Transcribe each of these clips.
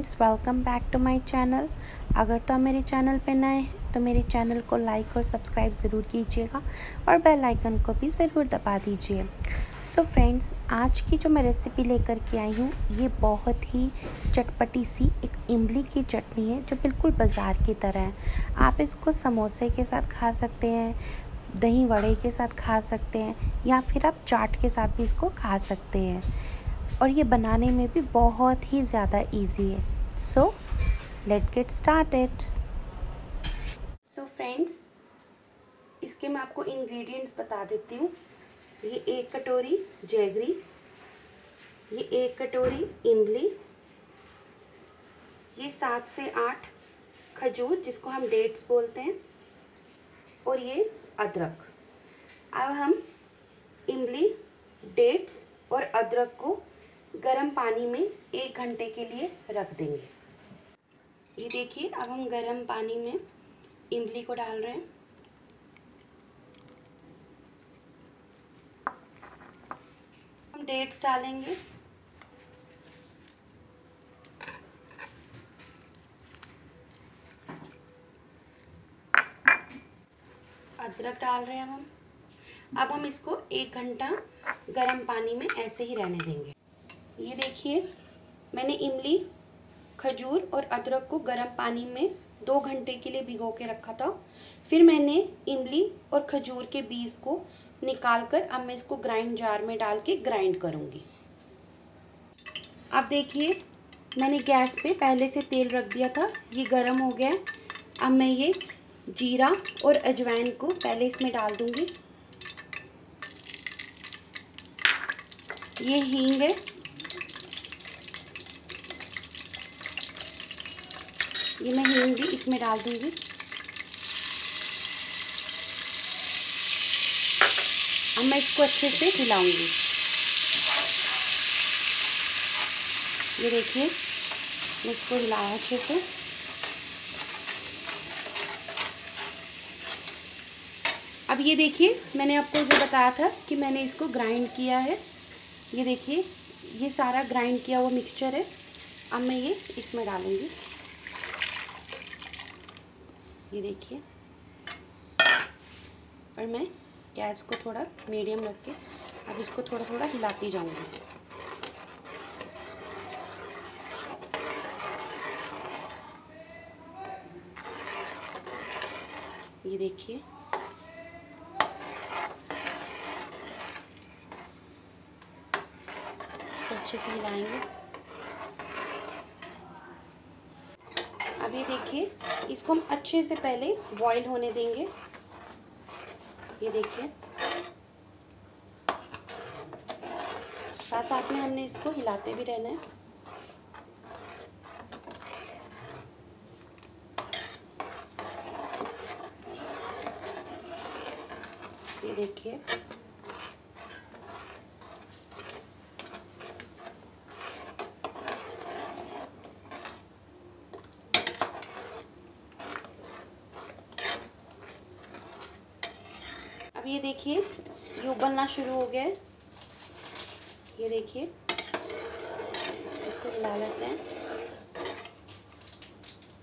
Friends welcome back to my channel अगर तो आप मेरे चैनल पे नए हैं तो मेरे चैनल को लाइक और सब्सक्राइब ज़रूर कीजिएगा और बेल आइकन को भी ज़रूर दबा दीजिए। सो फ्रेंड्स आज की जो मैं रेसिपी लेकर के आई हूँ, ये बहुत ही चटपटी सी, एक इमली की चटनी है, जो बिल्कुल बाज़ार की तरह है। आप इसको समोसे के साथ खा सकते हैं, दही वड़े के साथ खा सकते हैं, या फिर आप चाट के साथ भी इसको खा सकते हैं। और ये बनाने में भी बहुत ही ज़्यादा इजी है। So let get started so friends इसके मैं आपको इंग्रेडिएंट्स बता देती हूँ। ये एक कटोरी जैगरी, ये एक कटोरी इमली, ये सात से आठ खजूर, जिसको हम डेट्स बोलते हैं, और ये अदरक। अब हम इमली डेट्स और अदरक को गर्म पानी में एक घंटे के लिए रख देंगे। ये देखिए, अब हम गर्म पानी में इमली को डाल रहे हैं। हम डेट्स डालेंगे। अदरक डाल रहे हैं हम। अब हम इसको एक घंटा गर्म पानी में ऐसे ही रहने देंगे। ये देखिए, मैंने इमली, खजूर और अदरक को गर्म पानी में दो घंटे के लिए भिगो के रखा था। फिर मैंने इमली और खजूर के बीज को निकाल कर अब मैं इसको ग्राइंड जार में डाल के ग्राइंड करूँगी। अब देखिए, मैंने गैस पे पहले से तेल रख दिया था, ये गर्म हो गया अब मैं ये जीरा और अजवाइन को पहले इसमें डाल दूँगी। ये हींग है ये मैं हींग भी इसमें डाल दूँगी। अब मैं इसको अच्छे से हिलाऊँगी। ये देखिए, मैं इसको हिलाया अच्छे से। अब ये देखिए, मैंने आपको जो बताया था कि मैंने इसको ग्राइंड किया है। ये देखिए, ये सारा ग्राइंड किया हुआ मिक्सचर है। अब मैं ये इसमें डालूँगी। ये देखिए। और मैं गैस को थोड़ा मीडियम रख के अब इसको थोड़ा थोड़ा हिलाती जाऊँगी। ये देखिए। अच्छे से हिलाएँगे अब ये देखिए, इसको हम अच्छे से पहले बॉईल होने देंगे। ये देखिए। साथ साथ में हमने इसको हिलाते भी रहना है। ये देखिए। अब ये देखिए, ये उबलना शुरू हो गया ये देखिए, इसको हिला लेते हैं।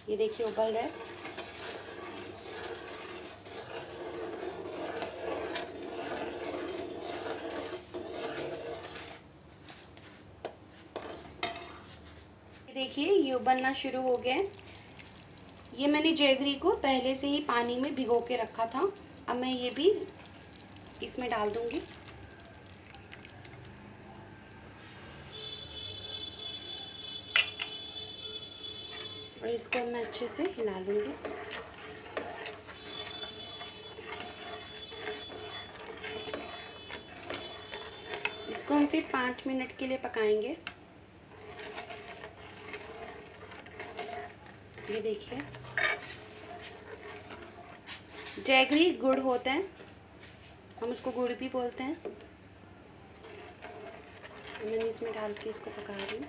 ये देखिए, उबल रहा है। देखिए, ये उबलना शुरू हो गया ये मैंने जैगरी को पहले से ही पानी में भिगो के रखा था। अब मैं ये भी इसमें डाल दूँगी। और इसको मैं अच्छे से हिला लूँगी। इसको हम फिर पाँच मिनट के लिए पकाएँगे। ये देखिए। जैगरी गुड़ होते हैं। हम उसको गुड़ भी बोलते हैं। मैंने इसमें डाल के इसको पका रही हूँ।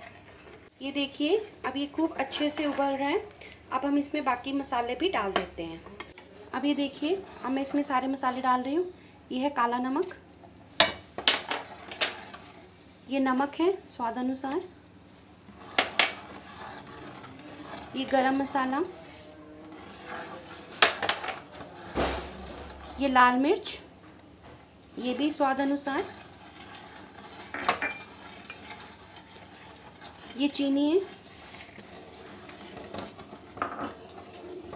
ये देखिए, अब ये खूब अच्छे से उबल रहा है। अब हम इसमें बाकी मसाले भी डाल देते हैं। अब ये देखिए, अब मैं इसमें सारे मसाले डाल रही हूँ। ये है काला नमक। ये नमक है, स्वाद अनुसार। ये गरम मसाला। ये लाल मिर्च। ये भी स्वाद अनुसार। ये चीनी है।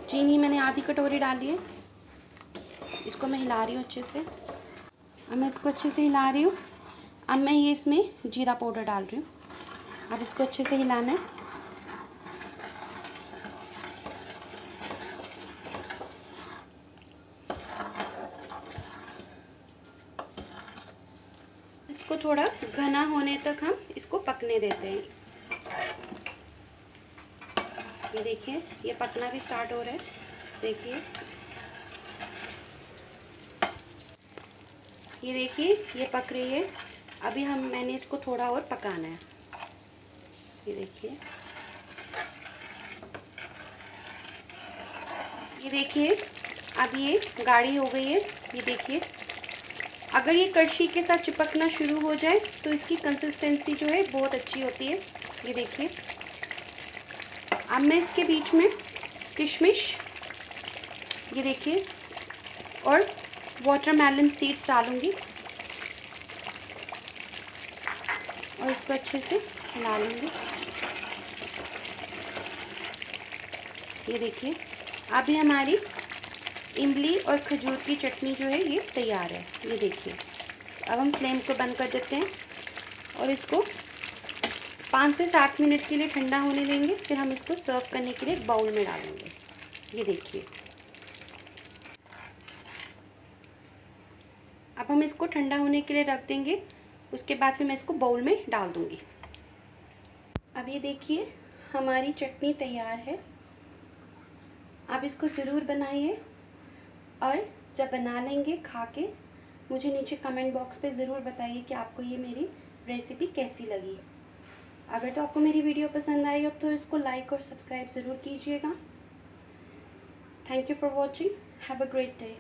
चीनी मैंने आधी कटोरी डाली है। इसको मैं हिला रही हूँ अच्छे से। अब मैं इसको अच्छे से हिला रही हूँ। अब मैं ये इसमें जीरा पाउडर डाल रही हूँ। अब इसको अच्छे से हिलाना है इसको थोड़ा घना होने तक हम इसको पकने देते हैं। ये देखिए, ये पकना भी स्टार्ट हो रहा है। देखिए। ये देखिए, ये पक रही है। अभी हम, मैंने इसको थोड़ा और पकाना है। ये देखिए। ये देखिए, अब ये गाढ़ी हो गई है। ये देखिए। अगर ये कड़छी के साथ चिपकना शुरू हो जाए तो इसकी कंसिस्टेंसी जो है बहुत अच्छी होती है। ये देखिए। अब मैं इसके बीच में किशमिश, ये देखिए, और वाटरमेलन सीड्स डालूँगी। और इसको अच्छे से हिला लूँगी ये देखिए, अभी हमारी इमली और खजूर की चटनी जो है, ये तैयार है। ये देखिए। अब हम फ्लेम को बंद कर देते हैं और इसको पाँच से सात मिनट के लिए ठंडा होने देंगे। फिर हम इसको सर्व करने के लिए बाउल में डालेंगे। ये देखिए। अब हम इसको ठंडा होने के लिए रख देंगे। उसके बाद फिर मैं इसको बाउल में डाल दूँगी। अब ये देखिए, हमारी चटनी तैयार है। आप इसको ज़रूर बनाइए। और जब बना लेंगे खा के मुझे नीचे कमेंट बॉक्स पे ज़रूर बताइए कि आपको ये मेरी रेसिपी कैसी लगी। अगर तो आपको मेरी वीडियो पसंद आई हो तो इसको लाइक और सब्सक्राइब ज़रूर कीजिएगा। Thank you for watching have a great day